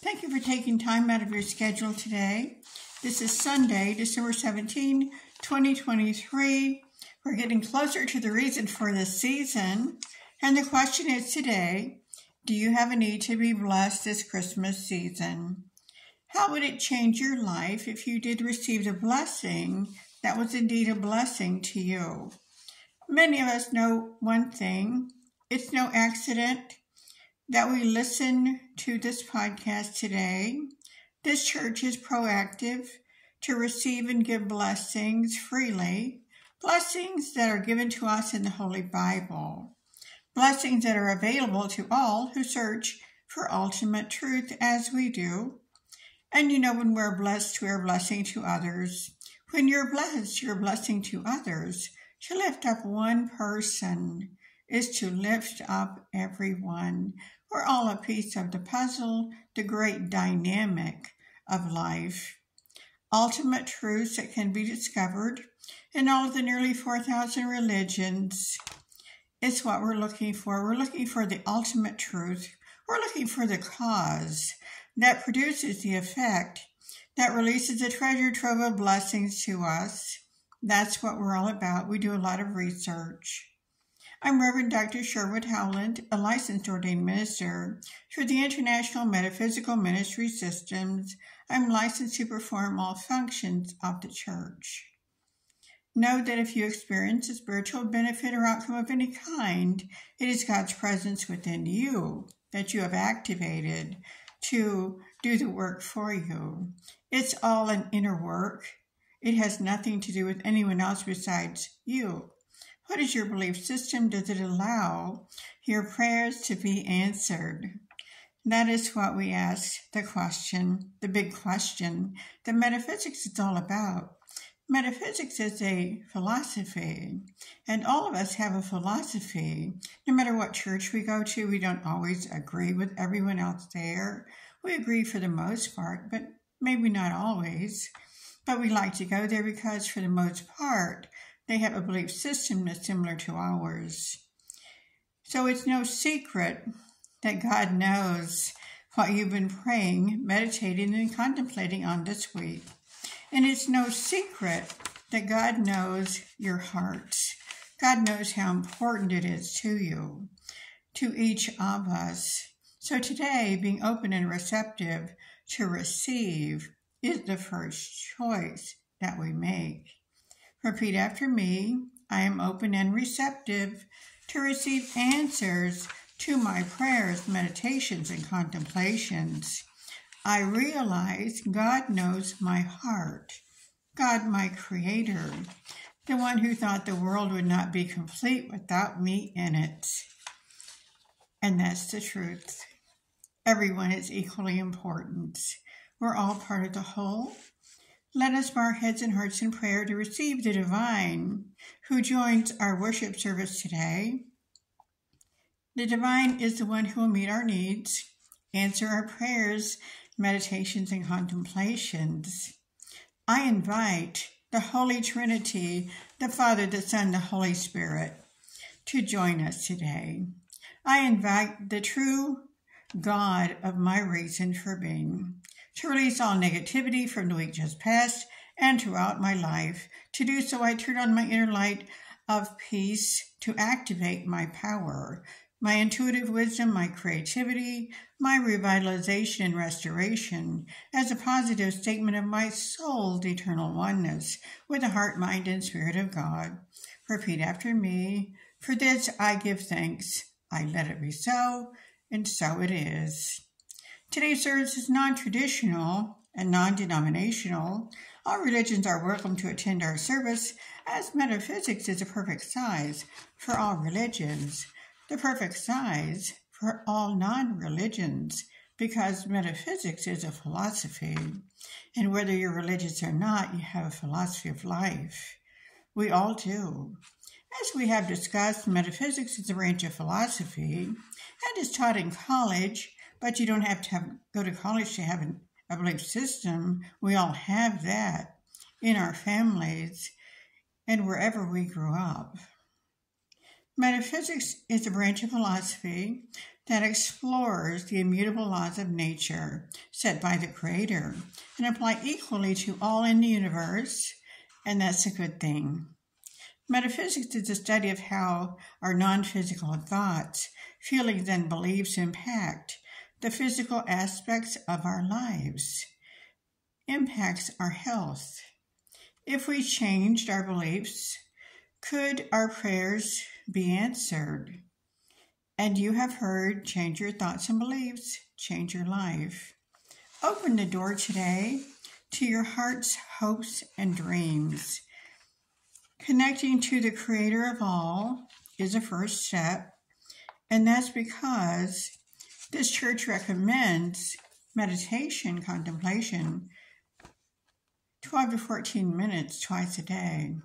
Thank you for taking time out of your schedule today. This is Sunday, December 17, 2023. We're getting closer to the reason for this season. And the question is today Do you have a need to be blessed this Christmas season? How would it change your life if you did receive a blessing that was indeed a blessing to you? Many of us know one thing it's no accident that we listen to this podcast today. This church is proactive to receive and give blessings freely, blessings that are given to us in the Holy Bible, blessings that are available to all who search for ultimate truth as we do. And you know, when we're blessed, we're blessing to others. When you're blessed, you're blessing to others. To lift up one person is to lift up everyone. We're all a piece of the puzzle, the great dynamic of life. Ultimate truths that can be discovered in all of the nearly 4,000 religions. It's what we're looking for. We're looking for the ultimate truth. We're looking for the cause that produces the effect that releases a treasure trove of blessings to us. That's what we're all about. We do a lot of research. I'm Reverend Dr. Sherwood Howland, a licensed ordained minister through the International Metaphysical Ministry Systems. I'm licensed to perform all functions of the church. Know that if you experience a spiritual benefit or outcome of any kind, it is God's presence within you that you have activated to do the work for you. It's all an inner work. It has nothing to do with anyone else besides you. What is your belief system? Does it allow your prayers to be answered? That is what we ask the question, the big question that metaphysics is all about. Metaphysics is a philosophy, and all of us have a philosophy. No matter what church we go to, we don't always agree with everyone else there. We agree for the most part, but maybe not always. But we like to go there because, for the most part, they have a belief system that's similar to ours. So it's no secret that God knows what you've been praying, meditating, and contemplating on this week. And it's no secret that God knows your hearts. God knows how important it is to you, to each of us. So today, being open and receptive to receive is the first choice that we make. Repeat after me. I am open and receptive to receive answers to my prayers, meditations, and contemplations. I realize God knows my heart, God, my Creator, the one who thought the world would not be complete without me in it. And that's the truth. Everyone is equally important. We're all part of the whole, let us bow our heads and hearts in prayer to receive the divine who joins our worship service today. The divine is the one who will meet our needs, answer our prayers, meditations, and contemplations. I invite the Holy Trinity, the Father, the Son, the Holy Spirit, to join us today. I invite the true God of my reason for being to release all negativity from the week just past and throughout my life. To do so, I turn on my inner light of peace to activate my power, my intuitive wisdom, my creativity, my revitalization and restoration as a positive statement of my soul's eternal oneness with the heart, mind, and spirit of God. Repeat after me. For this I give thanks. I let it be so, and so it is. Today's service is non traditional and non denominational. All religions are welcome to attend our service, as metaphysics is a perfect size for all religions, the perfect size for all non religions, because metaphysics is a philosophy. And whether you're religious or not, you have a philosophy of life. We all do. As we have discussed, metaphysics is a branch of philosophy and is taught in college but you don't have to have, go to college to have an, a belief system. We all have that in our families and wherever we grew up. Metaphysics is a branch of philosophy that explores the immutable laws of nature set by the Creator and apply equally to all in the universe, and that's a good thing. Metaphysics is the study of how our non physical thoughts, feelings, and beliefs impact the physical aspects of our lives, impacts our health. If we changed our beliefs, could our prayers be answered? And you have heard, change your thoughts and beliefs, change your life. Open the door today to your heart's hopes and dreams. Connecting to the Creator of all is a first step, and that's because this church recommends meditation, contemplation, 12 to 14 minutes twice a day.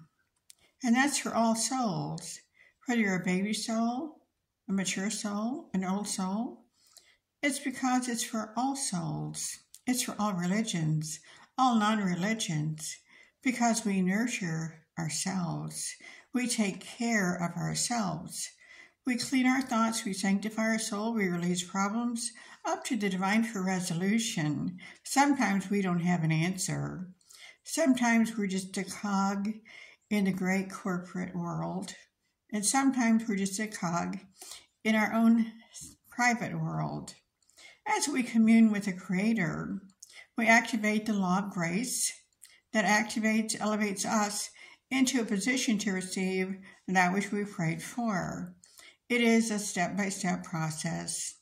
And that's for all souls, whether you're a baby soul, a mature soul, an old soul? It's because it's for all souls. It's for all religions, all non religions, because we nurture ourselves. We take care of ourselves. We clean our thoughts, we sanctify our soul, we release problems up to the divine for resolution. Sometimes we don't have an answer. Sometimes we're just a cog in the great corporate world. And sometimes we're just a cog in our own private world. As we commune with the Creator, we activate the law of grace that activates, elevates us into a position to receive that which we prayed for. It is a step by step process.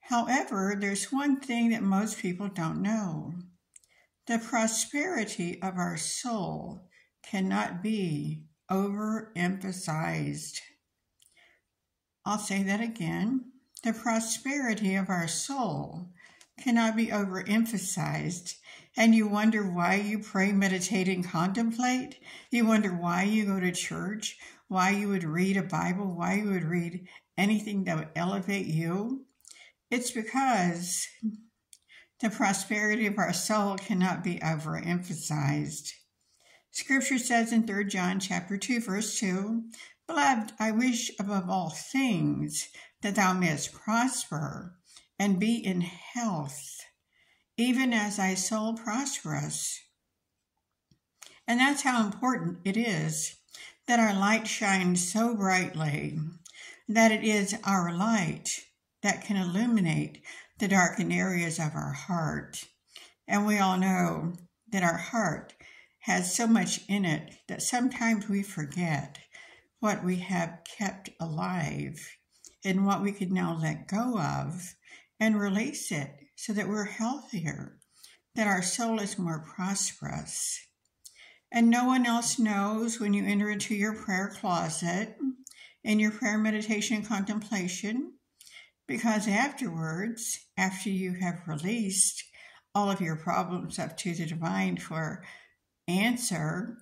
However, there's one thing that most people don't know the prosperity of our soul cannot be overemphasized. I'll say that again. The prosperity of our soul cannot be overemphasized. And you wonder why you pray, meditate, and contemplate? You wonder why you go to church, why you would read a Bible, why you would read anything that would elevate you? It's because the prosperity of our soul cannot be overemphasized. Scripture says in 3 John chapter 2 verse 2, Beloved, I wish above all things that thou mayest prosper and be in health, even as thy soul prospereth. And that's how important it is that our light shines so brightly that it is our light that can illuminate the darkened areas of our heart. And we all know that our heart has so much in it that sometimes we forget what we have kept alive and what we could now let go of and release it so that we're healthier, that our soul is more prosperous. And no one else knows when you enter into your prayer closet in your prayer meditation contemplation, because afterwards, after you have released all of your problems up to the divine for answer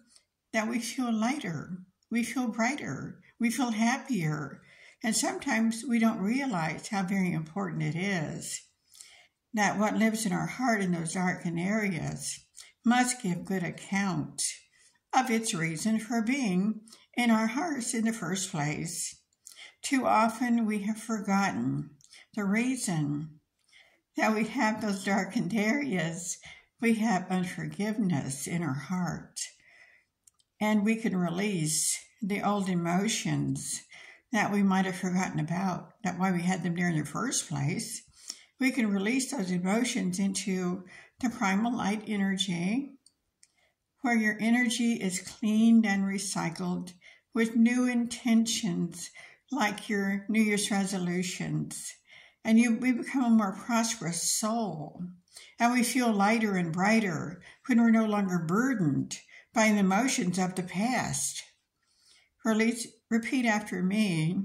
that we feel lighter, we feel brighter, we feel happier. And sometimes we don't realize how very important it is that what lives in our heart in those darkened areas must give good account of its reason for being in our hearts in the first place. Too often we have forgotten the reason that we have those darkened areas we have unforgiveness in our heart. And we can release the old emotions that we might have forgotten about, that why we had them there in the first place. We can release those emotions into the primal light energy, where your energy is cleaned and recycled with new intentions, like your New Year's resolutions. And you we become a more prosperous soul and we feel lighter and brighter when we're no longer burdened by the emotions of the past. Release, repeat after me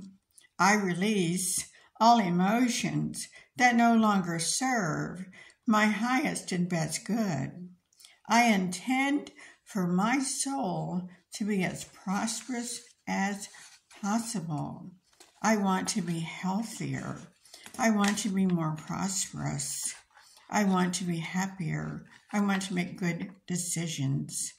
I release all emotions that no longer serve my highest and best good. I intend for my soul to be as prosperous as possible. I want to be healthier. I want to be more prosperous. I want to be happier. I want to make good decisions.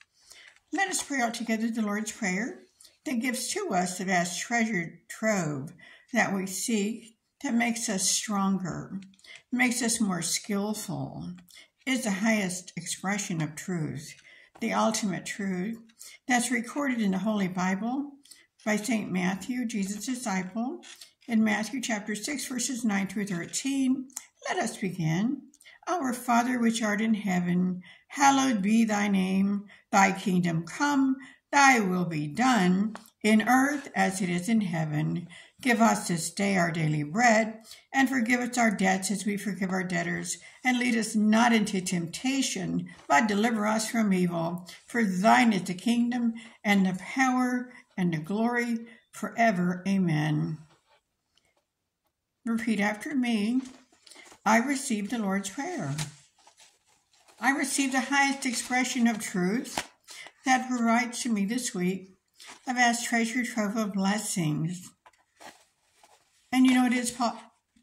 Let us pray out together the Lord's Prayer that gives to us the vast treasured trove that we seek that makes us stronger, makes us more skillful, is the highest expression of truth, the ultimate truth that's recorded in the Holy Bible by St. Matthew, Jesus' disciple, in Matthew chapter 6, verses 9 through 13. Let us begin. Our Father which art in heaven, hallowed be thy name. Thy kingdom come, thy will be done, in earth as it is in heaven. Give us this day our daily bread, and forgive us our debts as we forgive our debtors. And lead us not into temptation, but deliver us from evil. For thine is the kingdom, and the power, and the glory forever. Amen. Repeat after me. I received the Lord's Prayer. I received the highest expression of truth that provides to me this week a vast treasure trove of blessings. And you know, it is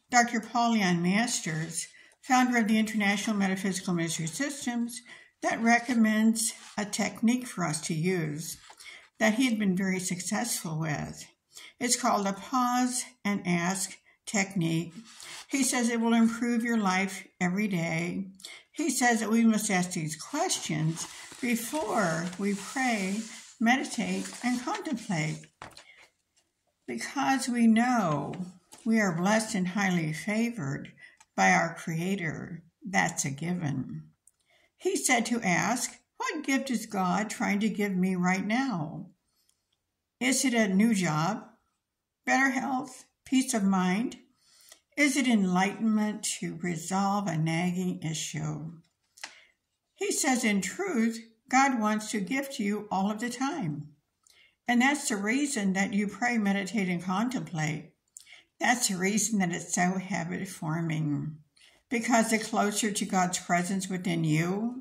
Dr. Paul Leon Masters, founder of the International Metaphysical Ministry Systems, that recommends a technique for us to use that he had been very successful with. It's called a pause and ask technique. He says it will improve your life every day. He says that we must ask these questions before we pray, meditate, and contemplate. Because we know we are blessed and highly favored by our Creator, that's a given. He said to ask, What gift is God trying to give me right now? Is it a new job, better health, peace of mind? Is it enlightenment to resolve a nagging issue? He says, in truth, God wants to gift you all of the time. And that's the reason that you pray, meditate, and contemplate. That's the reason that it's so habit forming. Because the closer to God's presence within you,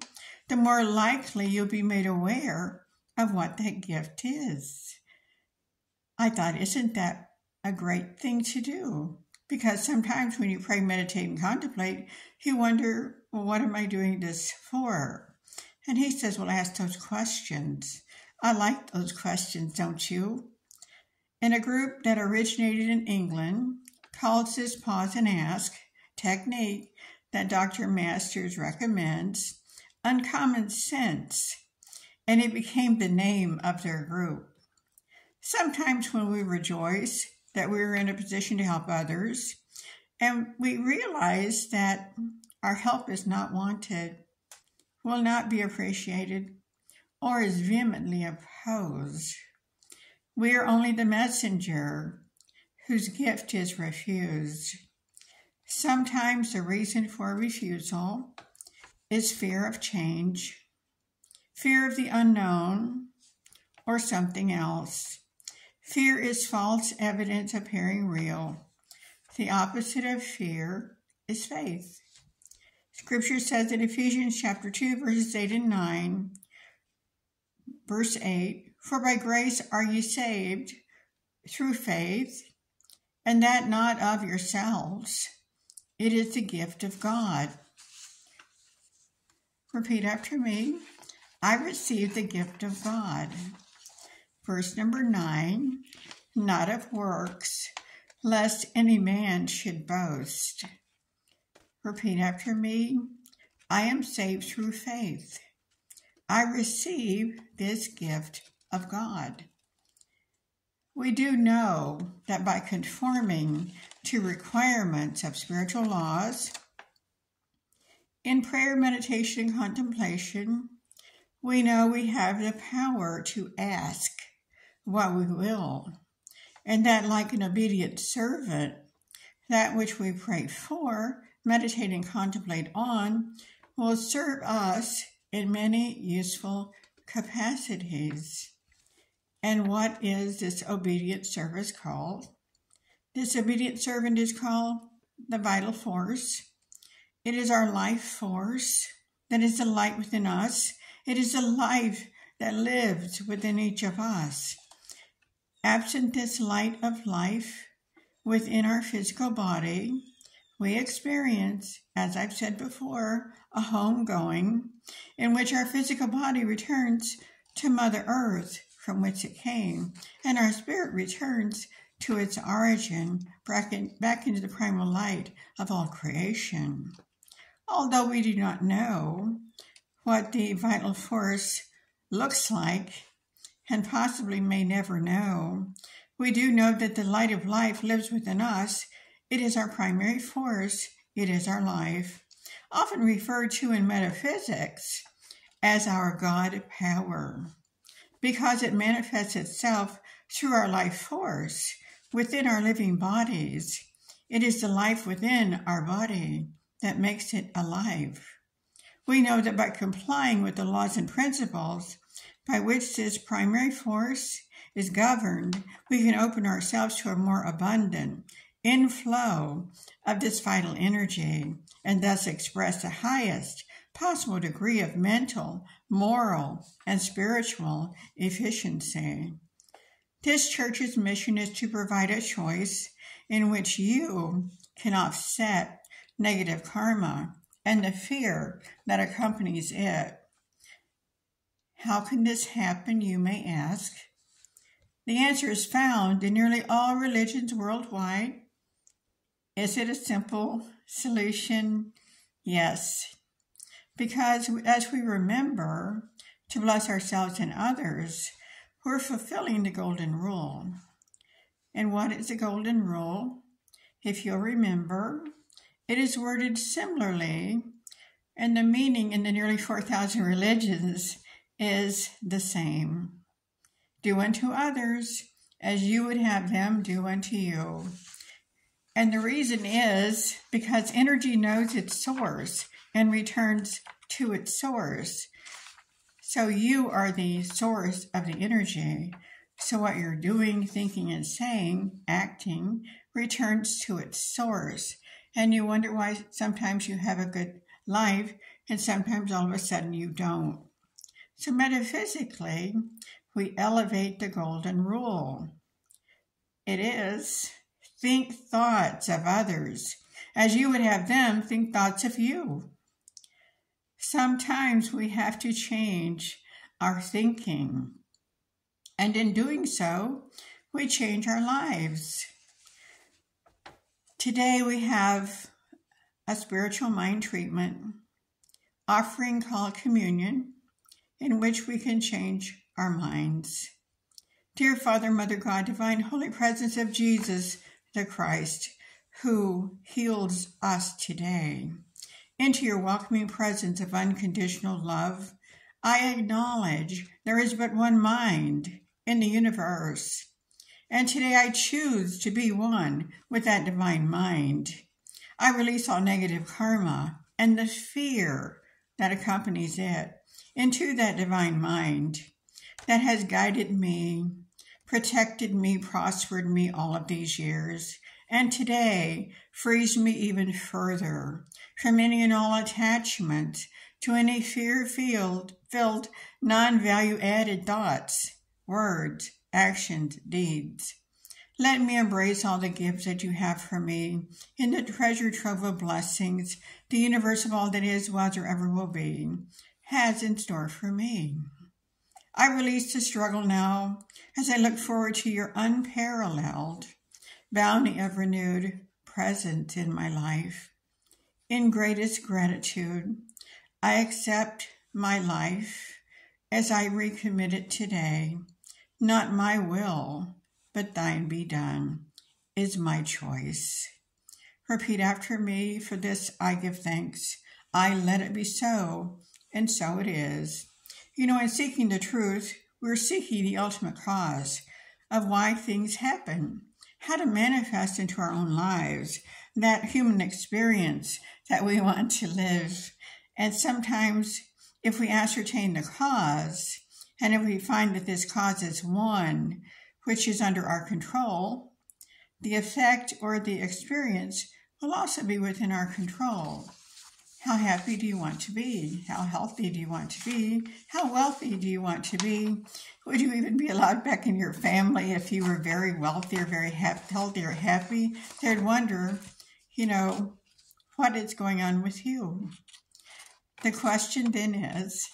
the more likely you'll be made aware of what that gift is. I thought, isn't that a great thing to do? Because sometimes when you pray, meditate, and contemplate, you wonder, well, what am I doing this for? And he says, well, ask those questions. I like those questions, don't you? In a group that originated in England, calls this pause and ask technique that Dr. Masters recommends uncommon sense, and it became the name of their group. Sometimes when we rejoice that we're in a position to help others, and we realize that our help is not wanted, will not be appreciated, or is vehemently opposed, we are only the messenger whose gift is refused. Sometimes the reason for refusal is fear of change, fear of the unknown, or something else. Fear is false evidence appearing real. The opposite of fear is faith. Scripture says in Ephesians chapter 2, verses 8 and 9, verse 8, For by grace are ye saved through faith, and that not of yourselves. It is the gift of God. Repeat after me. I received the gift of God. Verse number nine, not of works, lest any man should boast. Repeat after me. I am saved through faith. I receive this gift of God. We do know that by conforming to requirements of spiritual laws, in prayer, meditation, contemplation, we know we have the power to ask what we will, and that, like an obedient servant, that which we pray for, meditate, and contemplate on will serve us in many useful capacities. And what is this obedient service called? This obedient servant is called the vital force. It is our life force that is the light within us. It is the life that lives within each of us. Absent this light of life within our physical body, we experience, as I've said before, a homegoing in which our physical body returns to Mother Earth from which it came, and our spirit returns to its origin back, in, back into the primal light of all creation. Although we do not know what the vital force looks like and possibly may never know, we do know that the light of life lives within us. It is our primary force, it is our life, often referred to in metaphysics as our God power, because it manifests itself through our life force within our living bodies. It is the life within our body that makes it alive. We know that by complying with the laws and principles by which this primary force is governed, we can open ourselves to a more abundant inflow of this vital energy and thus express the highest possible degree of mental, moral, and spiritual efficiency. This church's mission is to provide a choice in which you can offset negative karma and the fear that accompanies it. How can this happen, you may ask? The answer is found in nearly all religions worldwide. Is it a simple solution? Yes. Because as we remember to bless ourselves and others, we're fulfilling the golden rule. And what is the golden rule? If you'll remember, it is worded similarly, and the meaning in the nearly 4,000 religions is the same. Do unto others as you would have them do unto you. And the reason is because energy knows its source and returns to its source. So you are the source of the energy. So what you're doing, thinking, and saying, acting, returns to its source. And you wonder why sometimes you have a good life and sometimes all of a sudden you don't. So metaphysically, we elevate the golden rule. It is think thoughts of others as you would have them think thoughts of you. Sometimes we have to change our thinking, and in doing so, we change our lives. Today we have a spiritual mind treatment offering called communion, in which we can change our minds. Dear Father, Mother God, divine holy presence of Jesus the Christ, who heals us today into your welcoming presence of unconditional love, I acknowledge there is but one mind in the universe. And today I choose to be one with that divine mind. I release all negative karma and the fear that accompanies it into that divine mind that has guided me, protected me, prospered me all of these years, and today frees me even further from any and all attachment to any fear filled, filled non value added thoughts, words, actions, deeds. Let me embrace all the gifts that you have for me in the treasure trove of blessings the universe of all that is, was, or ever will be has in store for me. I release the struggle now as I look forward to your unparalleled bounty of renewed presence in my life. In greatest gratitude, I accept my life as I recommit it today. Not my will, but thine be done, is my choice. Repeat after me, for this I give thanks. I let it be so, and so it is. You know, in seeking the truth, we're seeking the ultimate cause of why things happen, how to manifest into our own lives that human experience that we want to live. And sometimes, if we ascertain the cause, and if we find that this cause is one which is under our control, the effect or the experience will also be within our control. How happy do you want to be? How healthy do you want to be? How wealthy do you want to be? Would you even be allowed back in your family if you were very wealthy or very healthy or happy? They'd wonder, you know, what is going on with you? The question then is,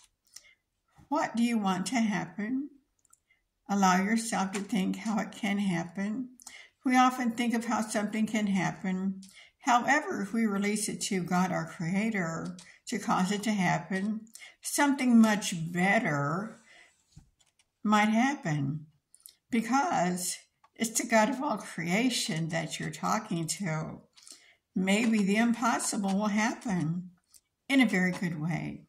what do you want to happen? Allow yourself to think how it can happen We often think of how something can happen. However, if we release it to God, our Creator, to cause it to happen, something much better might happen because it's the God of all creation that you're talking to. Maybe the impossible will happen in a very good way.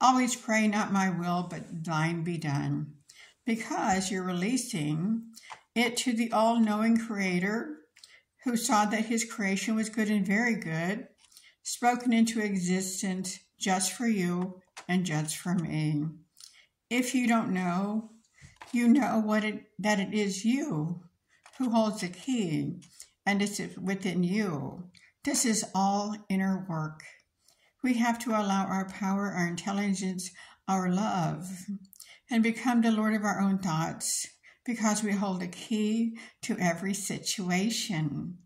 Always pray, not my will, but thine be done, because you're releasing it to the all knowing Creator who saw that his creation was good and very good, spoken into existence just for you and just for me. If you don't know, you know what it, that it is you who holds the key and it's within you. This is all inner work. We have to allow our power, our intelligence, our love, and become the Lord of our own thoughts because we hold a key to every situation.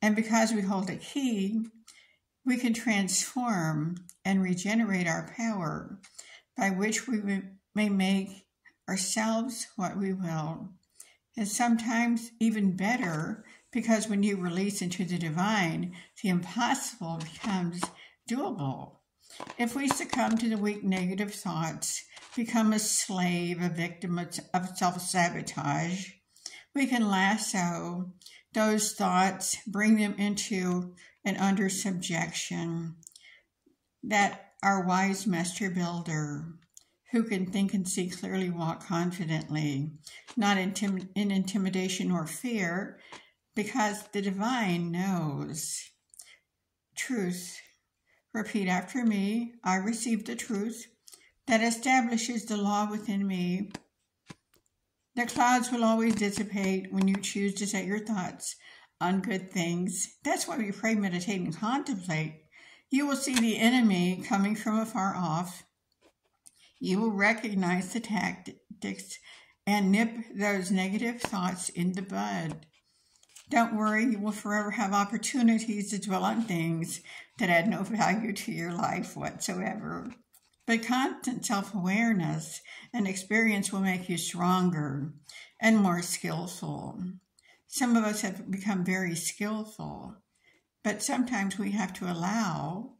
And because we hold a key, we can transform and regenerate our power by which we may make ourselves what we will. And sometimes even better, because when you release into the divine, the impossible becomes doable. If we succumb to the weak negative thoughts, become a slave, a victim of self sabotage, we can lasso those thoughts, bring them into and under subjection. That our wise master builder, who can think and see clearly, walk confidently, not in intimidation or fear, because the divine knows truth Repeat after me. I receive the truth that establishes the law within me. The clouds will always dissipate when you choose to set your thoughts on good things. That's why we pray, meditate, and contemplate. You will see the enemy coming from afar off. You will recognize the tactics and nip those negative thoughts in the bud. Don't worry, you will forever have opportunities to dwell on things that add no value to your life whatsoever. But constant self awareness and experience will make you stronger and more skillful. Some of us have become very skillful, but sometimes we have to allow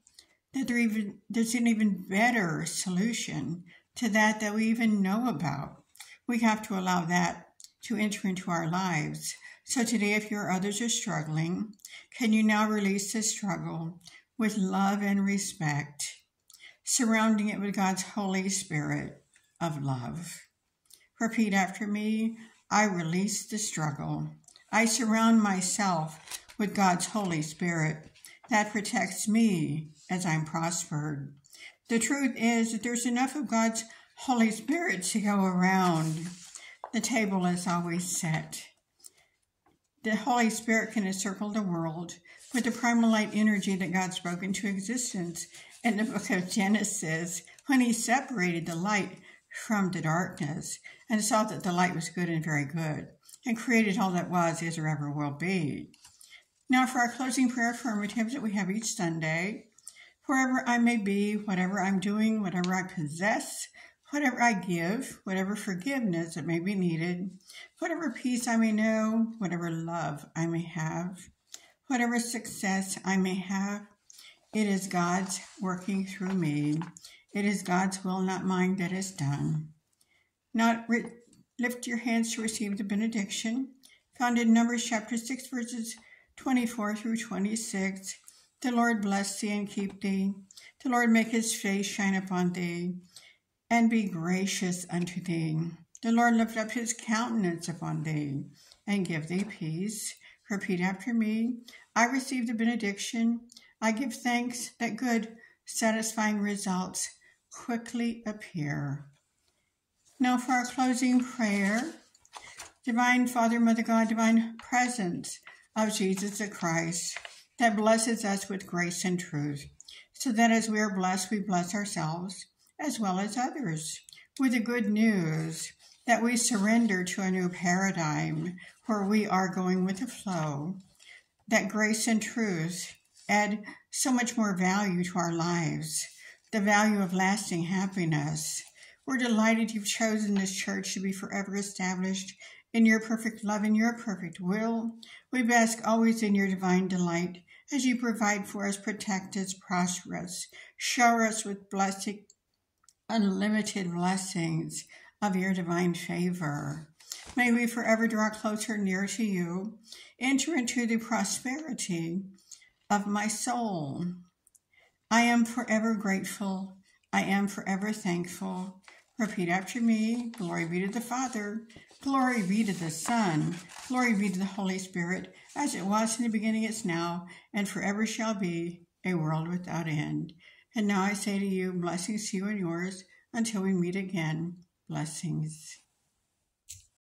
that there even, there's an even better solution to that that we even know about. We have to allow that to enter into our lives so today, if your others are struggling, can you now release the struggle with love and respect, surrounding it with God's Holy Spirit of love? Repeat after me I release the struggle. I surround myself with God's Holy Spirit that protects me as I'm prospered. The truth is that there's enough of God's Holy Spirit to go around. The table is always set the Holy Spirit can encircle the world with the primal light energy that God spoke into existence in the book of Genesis when he separated the light from the darkness and saw that the light was good and very good and created all that was, is, or ever will be. Now, for our closing prayer affirmatives that we have each Sunday, wherever I may be, whatever I'm doing, whatever I possess, whatever I give, whatever forgiveness that may be needed, whatever peace I may know, whatever love I may have, whatever success I may have, it is God's working through me. It is God's will, not mine, that is done. Now, lift your hands to receive the benediction found in Numbers chapter 6, verses 24 through 26. The Lord bless thee and keep thee. The Lord make his face shine upon thee and be gracious unto thee. The Lord lift up his countenance upon thee and give thee peace. Repeat after me. I receive the benediction. I give thanks that good, satisfying results quickly appear. Now for our closing prayer. Divine Father, Mother God, divine presence of Jesus the Christ that blesses us with grace and truth, so that as we are blessed, we bless ourselves as well as others, with the good news that we surrender to a new paradigm where we are going with the flow, that grace and truth add so much more value to our lives, the value of lasting happiness. We're delighted you've chosen this church to be forever established in your perfect love and your perfect will. We bask always in your divine delight as you provide for us, protect us, prosper us, shower us with blessing, unlimited blessings of your divine favor. May we forever draw closer near to you, enter into the prosperity of my soul. I am forever grateful. I am forever thankful. Repeat after me. Glory be to the Father. Glory be to the Son. Glory be to the Holy Spirit, as it was in the beginning, it's now, and forever shall be, a world without end. And now I say to you, blessings to you and yours, until we meet again. Blessings.